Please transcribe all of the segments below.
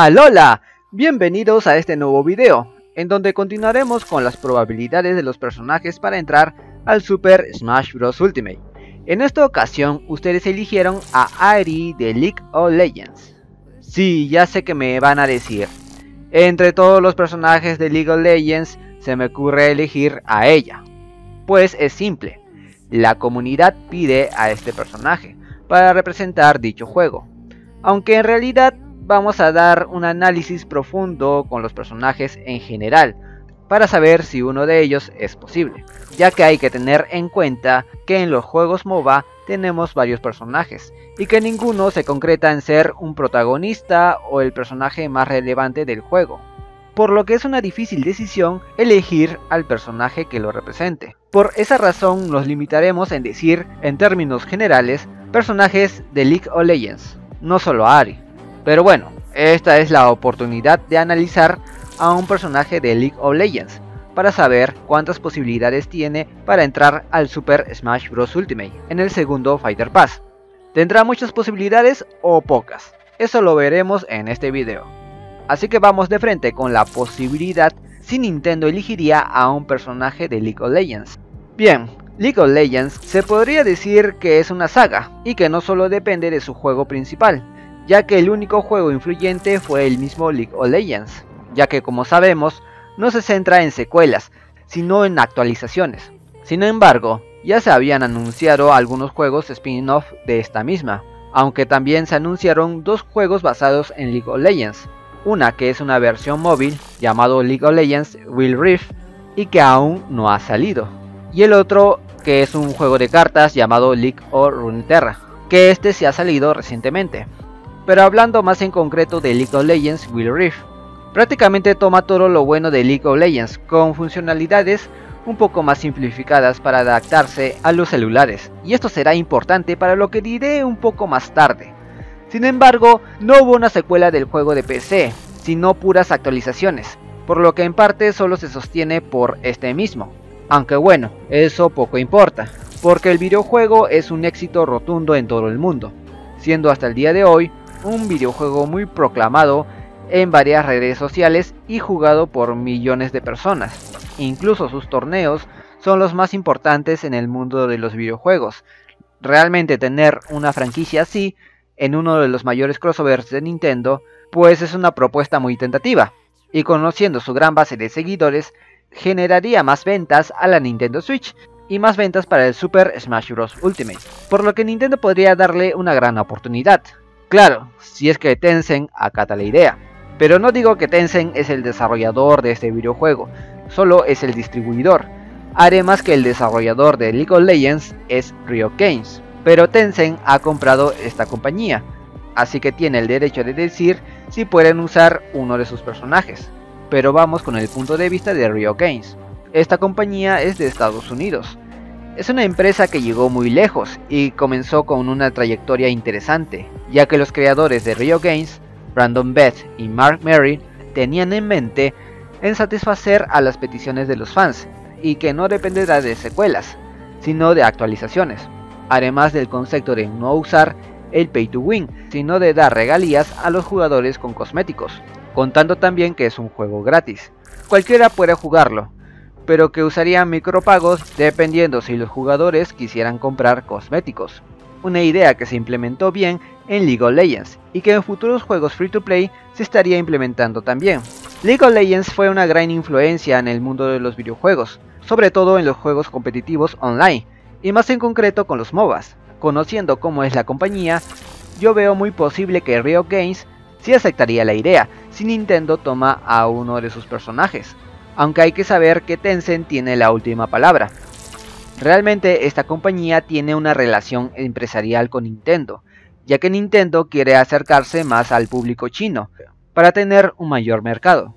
Alola, bienvenidos a este nuevo video, en donde continuaremos con las probabilidades de los personajes para entrar al Super Smash Bros. Ultimate. En esta ocasión, ustedes eligieron a Airi de League of Legends. Sí, ya sé que me van a decir, entre todos los personajes de League of Legends, se me ocurre elegir a ella. Pues es simple, la comunidad pide a este personaje para representar dicho juego, aunque en realidad vamos a dar un análisis profundo con los personajes en general, para saber si uno de ellos es posible, ya que hay que tener en cuenta que en los juegos MOBA tenemos varios personajes, y que ninguno se concreta en ser un protagonista o el personaje más relevante del juego, por lo que es una difícil decisión elegir al personaje que lo represente. Por esa razón nos limitaremos en decir, en términos generales, personajes de League of Legends, no solo a Ari. Pero bueno, esta es la oportunidad de analizar a un personaje de League of Legends para saber cuántas posibilidades tiene para entrar al Super Smash Bros. Ultimate en el segundo Fighter Pass. ¿Tendrá muchas posibilidades o pocas? Eso lo veremos en este video. Así que vamos de frente con la posibilidad si Nintendo elegiría a un personaje de League of Legends. Bien, League of Legends se podría decir que es una saga y que no solo depende de su juego principal, ya que el único juego influyente fue el mismo League of Legends, ya que como sabemos, no se centra en secuelas, sino en actualizaciones. Sin embargo, ya se habían anunciado algunos juegos spin-off de esta misma, aunque también se anunciaron dos juegos basados en League of Legends, una que es una versión móvil llamado League of Legends Will Rift y que aún no ha salido, y el otro que es un juego de cartas llamado League of Runeterra, que este se ha salido recientemente. Pero hablando más en concreto de League of Legends Will Rift, prácticamente toma todo lo bueno de League of Legends, con funcionalidades un poco más simplificadas para adaptarse a los celulares, y esto será importante para lo que diré un poco más tarde. Sin embargo, no hubo una secuela del juego de PC, sino puras actualizaciones, por lo que en parte solo se sostiene por este mismo. Aunque bueno, eso poco importa, porque el videojuego es un éxito rotundo en todo el mundo, siendo hasta el día de hoy un videojuego muy proclamado en varias redes sociales y jugado por millones de personas. Incluso sus torneos son los más importantes en el mundo de los videojuegos. Realmente tener una franquicia así en uno de los mayores crossovers de Nintendo, pues es una propuesta muy tentativa, y conociendo su gran base de seguidores, generaría más ventas a la Nintendo Switch y más ventas para el Super Smash Bros. Ultimate, por lo que Nintendo podría darle una gran oportunidad. Claro, si es que Tencent acata la idea. Pero no digo que Tencent es el desarrollador de este videojuego, solo es el distribuidor. Además que el desarrollador de League of Legends es Riot Games. Pero Tencent ha comprado esta compañía, así que tiene el derecho de decir si pueden usar uno de sus personajes. Pero vamos con el punto de vista de Riot Games. Esta compañía es de Estados Unidos, es una empresa que llegó muy lejos y comenzó con una trayectoria interesante, ya que los creadores de Rio Games, Brandon Beth y Mark Merrill, tenían en mente en satisfacer a las peticiones de los fans y que no dependerá de secuelas, sino de actualizaciones, además del concepto de no usar el pay to win, sino de dar regalías a los jugadores con cosméticos, contando también que es un juego gratis. Cualquiera puede jugarlo, pero que usarían micropagos dependiendo si los jugadores quisieran comprar cosméticos. Una idea que se implementó bien en League of Legends y que en futuros juegos free to play se estaría implementando también. League of Legends fue una gran influencia en el mundo de los videojuegos, sobre todo en los juegos competitivos online, y más en concreto con los MOBAs. Conociendo cómo es la compañía, yo veo muy posible que Riot Games sí aceptaría la idea si Nintendo toma a uno de sus personajes, aunque hay que saber que Tencent tiene la última palabra. Realmente esta compañía tiene una relación empresarial con Nintendo, ya que Nintendo quiere acercarse más al público chino, para tener un mayor mercado.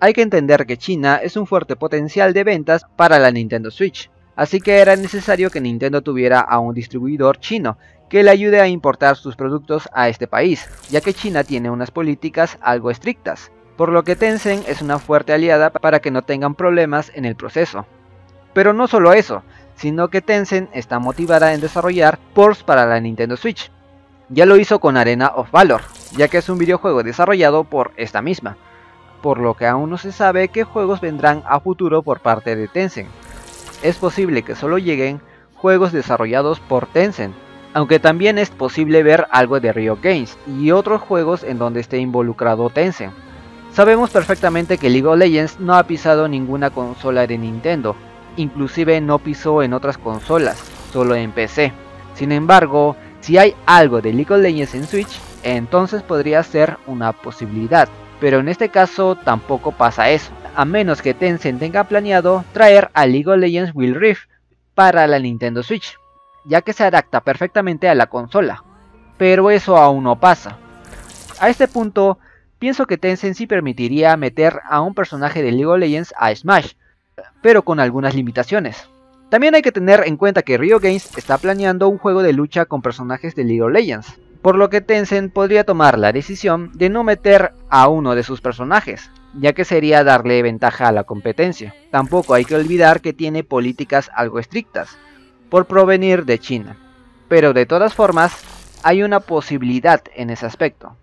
Hay que entender que China es un fuerte potencial de ventas para la Nintendo Switch, así que era necesario que Nintendo tuviera a un distribuidor chino que le ayude a importar sus productos a este país, ya que China tiene unas políticas algo estrictas, por lo que Tencent es una fuerte aliada para que no tengan problemas en el proceso. Pero no solo eso, sino que Tencent está motivada en desarrollar ports para la Nintendo Switch. Ya lo hizo con Arena of Valor, ya que es un videojuego desarrollado por esta misma, por lo que aún no se sabe qué juegos vendrán a futuro por parte de Tencent. Es posible que solo lleguen juegos desarrollados por Tencent, aunque también es posible ver algo de Rio Games y otros juegos en donde esté involucrado Tencent. Sabemos perfectamente que League of Legends no ha pisado ninguna consola de Nintendo, inclusive no pisó en otras consolas, solo en PC. Sin embargo, si hay algo de League of Legends en Switch, entonces podría ser una posibilidad. Pero en este caso tampoco pasa eso, a menos que Tencent tenga planeado traer a League of Legends Will Rift para la Nintendo Switch, ya que se adapta perfectamente a la consola. Pero eso aún no pasa. A este punto, pienso que Tencent sí permitiría meter a un personaje de League of Legends a Smash, pero con algunas limitaciones. También hay que tener en cuenta que Rio Games está planeando un juego de lucha con personajes de League of Legends, por lo que Tencent podría tomar la decisión de no meter a uno de sus personajes, ya que sería darle ventaja a la competencia. Tampoco hay que olvidar que tiene políticas algo estrictas, por provenir de China. Pero de todas formas, hay una posibilidad en ese aspecto.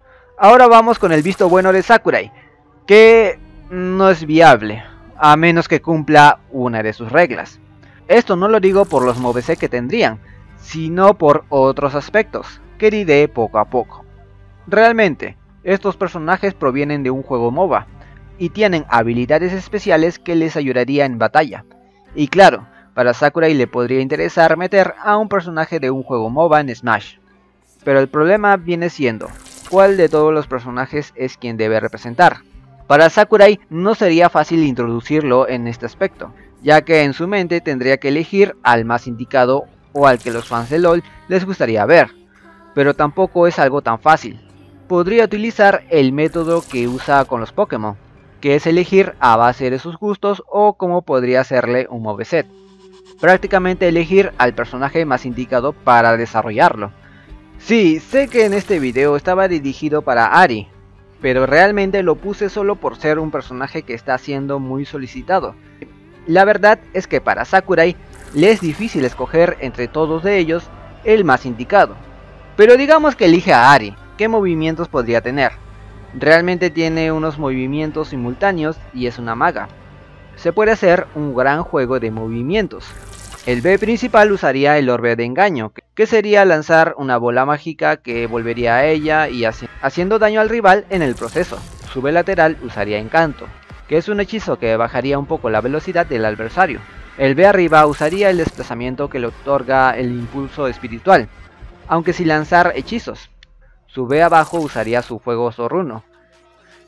Ahora vamos con el visto bueno de Sakurai, que no es viable, a menos que cumpla una de sus reglas. Esto no lo digo por los MOBC que tendrían, sino por otros aspectos, que diré poco a poco. Realmente, estos personajes provienen de un juego MOBA, y tienen habilidades especiales que les ayudaría en batalla. Y claro, para Sakurai le podría interesar meter a un personaje de un juego MOBA en Smash. Pero el problema viene siendo, ¿cuál de todos los personajes es quien debe representar? Para Sakurai no sería fácil introducirlo en este aspecto, ya que en su mente tendría que elegir al más indicado o al que los fans de LoL les gustaría ver, pero tampoco es algo tan fácil. Podría utilizar el método que usa con los Pokémon, que es elegir a base de sus gustos o como podría hacerle un moveset. Prácticamente elegir al personaje más indicado para desarrollarlo. Sí, sé que en este video estaba dirigido para Ari, pero realmente lo puse solo por ser un personaje que está siendo muy solicitado. La verdad es que para Sakurai le es difícil escoger entre todos de ellos el más indicado. Pero digamos que elige a Ari, ¿qué movimientos podría tener? Realmente tiene unos movimientos simultáneos y es una maga. Se puede hacer un gran juego de movimientos. El B principal usaría el orbe de engaño, que sería lanzar una bola mágica que volvería a ella y haciendo daño al rival en el proceso. Su B lateral usaría encanto, que es un hechizo que bajaría un poco la velocidad del adversario. El B arriba usaría el desplazamiento que le otorga el impulso espiritual, aunque sin lanzar hechizos. Su B abajo usaría su fuego zorruno,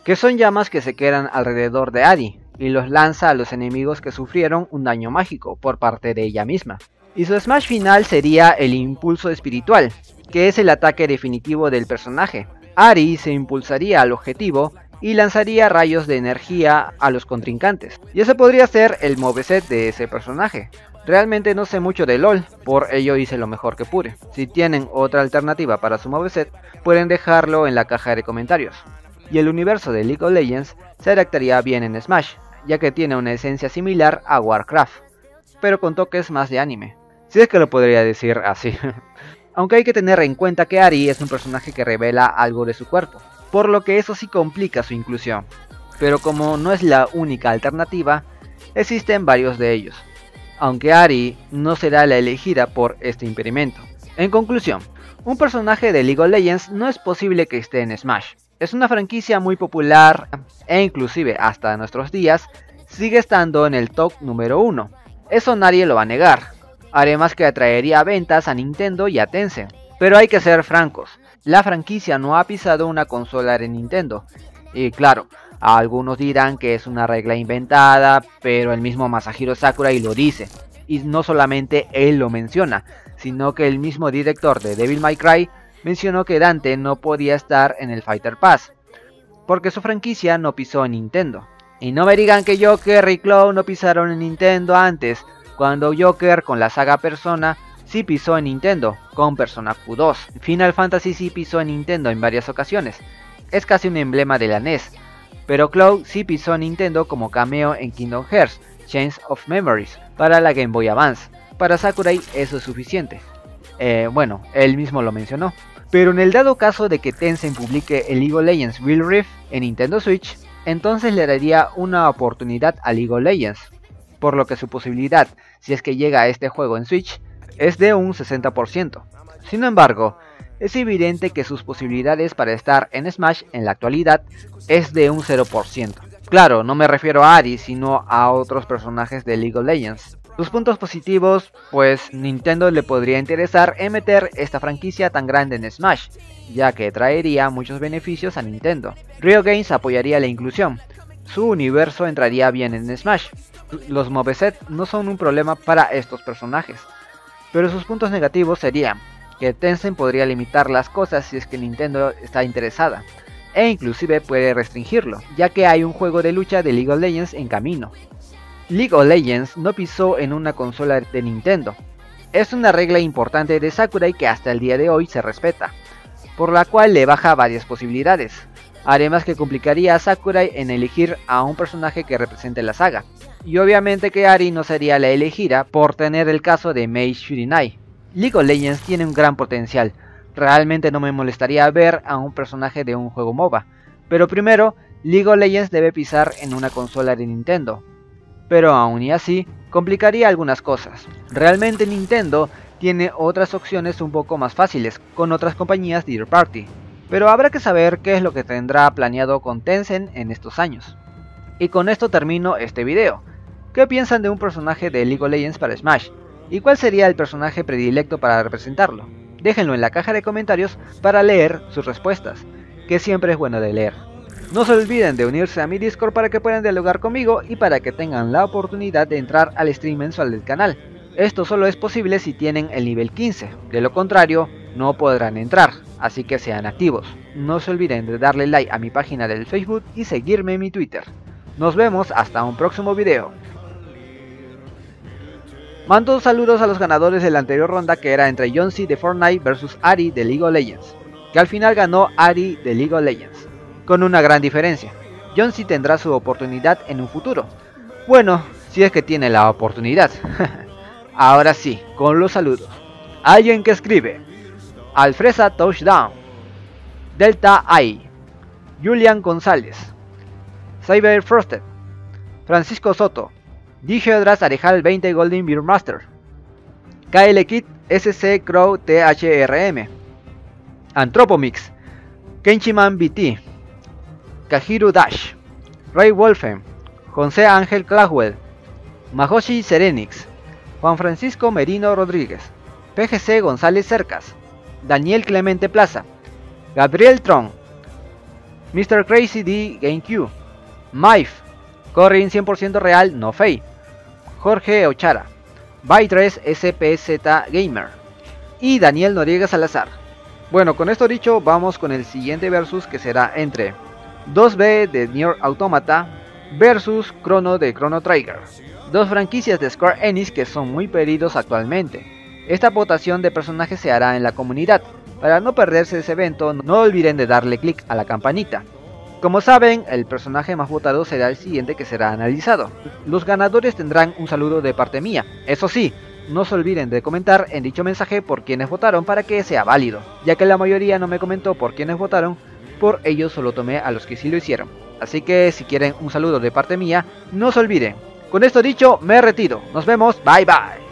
que son llamas que se quedan alrededor de Adi, y los lanza a los enemigos que sufrieron un daño mágico por parte de ella misma. Y su smash final sería el impulso espiritual, que es el ataque definitivo del personaje. Ari se impulsaría al objetivo y lanzaría rayos de energía a los contrincantes. Y ese podría ser el moveset de ese personaje. Realmente no sé mucho de LOL, por ello hice lo mejor que pude. Si tienen otra alternativa para su moveset, pueden dejarlo en la caja de comentarios. Y el universo de League of Legends se adaptaría bien en Smash, ya que tiene una esencia similar a Warcraft, pero con toques más de anime, si es que lo podría decir así. Aunque hay que tener en cuenta que Ari es un personaje que revela algo de su cuerpo, por lo que eso sí complica su inclusión. Pero como no es la única alternativa, existen varios de ellos, aunque Ari no será la elegida por este impedimento. En conclusión, un personaje de League of Legends no es posible que esté en Smash, es una franquicia muy popular e inclusive hasta nuestros días sigue estando en el top número 1. Eso nadie lo va a negar. Además que atraería ventas a Nintendo y a Tencent. Pero hay que ser francos, la franquicia no ha pisado una consola de Nintendo. Y claro, algunos dirán que es una regla inventada, pero el mismo Masahiro Sakurai lo dice. Y no solamente él lo menciona, sino que el mismo director de Devil May Cry mencionó que Dante no podía estar en el Fighter Pass, porque su franquicia no pisó en Nintendo. Y no me digan que Joker y Clown no pisaron en Nintendo antes, cuando Joker con la saga Persona sí pisó en Nintendo, con Persona Q2. Final Fantasy sí pisó en Nintendo en varias ocasiones, es casi un emblema de la NES, pero Cloud sí pisó en Nintendo como cameo en Kingdom Hearts, Chains of Memories, para la Game Boy Advance. Para Sakurai eso es suficiente. Eh, bueno, él mismo lo mencionó. Pero en el dado caso de que Tencent publique el League of Legends Real Rift en Nintendo Switch, entonces le daría una oportunidad a League of Legends, por lo que su posibilidad, si es que llega a este juego en Switch, es de un 60%. Sin embargo, es evidente que sus posibilidades para estar en Smash en la actualidad es de un 0%. Claro, no me refiero a Ari, sino a otros personajes de League of Legends. Sus puntos positivos, pues Nintendo le podría interesar en meter esta franquicia tan grande en Smash, ya que traería muchos beneficios a Nintendo. Rio Games apoyaría la inclusión, su universo entraría bien en Smash. Los moveset no son un problema para estos personajes, pero sus puntos negativos serían que Tencent podría limitar las cosas si es que Nintendo está interesada, e inclusive puede restringirlo, ya que hay un juego de lucha de League of Legends en camino. League of Legends no pisó en una consola de Nintendo. Es una regla importante de Sakurai que hasta el día de hoy se respeta, por la cual le baja varias posibilidades, además que complicaría a Sakurai en elegir a un personaje que represente la saga. Y obviamente que Ari no sería la elegida por tener el caso de Mei Shirinai, League of Legends tiene un gran potencial. Realmente no me molestaría ver a un personaje de un juego MOBA. Pero primero, League of Legends debe pisar en una consola de Nintendo. Pero aún y así, complicaría algunas cosas. Realmente Nintendo tiene otras opciones un poco más fáciles con otras compañías de party. Pero habrá que saber qué es lo que tendrá planeado con Tencent en estos años. Y con esto termino este video. ¿Qué piensan de un personaje de League of Legends para Smash? ¿Y cuál sería el personaje predilecto para representarlo? Déjenlo en la caja de comentarios para leer sus respuestas, que siempre es bueno de leer. No se olviden de unirse a mi Discord para que puedan dialogar conmigo y para que tengan la oportunidad de entrar al stream mensual del canal. Esto solo es posible si tienen el nivel 15, de lo contrario no podrán entrar, así que sean activos. No se olviden de darle like a mi página del Facebook y seguirme en mi Twitter. Nos vemos hasta un próximo video. Mando saludos a los ganadores de la anterior ronda que era entre Jonsi de Fortnite versus Ari de League of Legends, que al final ganó Ari de League of Legends, con una gran diferencia. Jonsi tendrá su oportunidad en un futuro. Bueno, si es que tiene la oportunidad. Ahora sí, con los saludos. Alguien que escribe. Alfresa Touchdown. Delta I. Julian González. Cyber Frosted. Francisco Soto. Dras Arejal 20 Golden Beer Master. KL Kit SC Crow THRM. Anthropomix. Kenchiman BT. Kajiru Dash. Ray Wolfen. José Ángel Clawell. Mahoshi Serenix. Juan Francisco Merino Rodríguez. PGC González Cercas. Daniel Clemente Plaza. Gabriel Tron. Mr. Crazy D GameCube. Maif. Corrin 100% real, no fake. Jorge Ochara, By3 SPZ Gamer y Daniel Noriega Salazar. Bueno, con esto dicho, vamos con el siguiente versus que será entre 2B de Nier Automata versus Chrono de Chrono Trigger. Dos franquicias de Square Enix que son muy pedidos actualmente. Esta votación de personajes se hará en la comunidad. Para no perderse ese evento, no olviden de darle click a la campanita. Como saben, el personaje más votado será el siguiente que será analizado. Los ganadores tendrán un saludo de parte mía. Eso sí, no se olviden de comentar en dicho mensaje por quienes votaron para que sea válido, ya que la mayoría no me comentó por quienes votaron, por ello solo tomé a los que sí lo hicieron. Así que si quieren un saludo de parte mía, no se olviden. Con esto dicho, me retiro. Nos vemos, bye bye.